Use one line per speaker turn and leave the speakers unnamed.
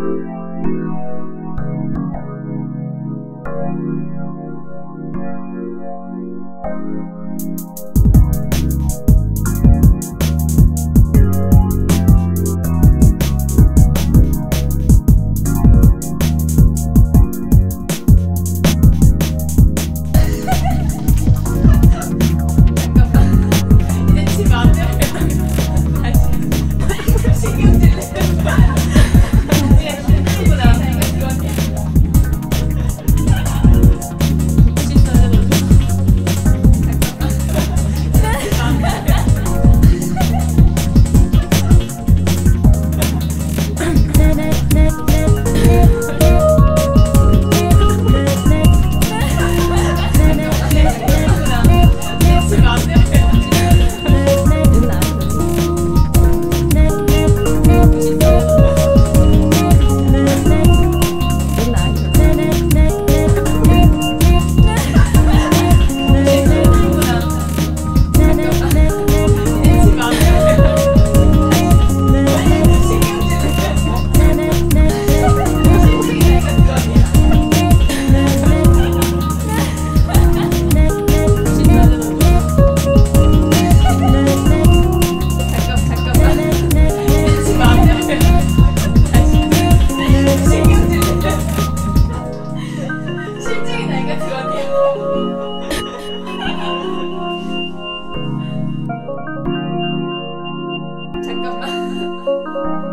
Thank you.
Música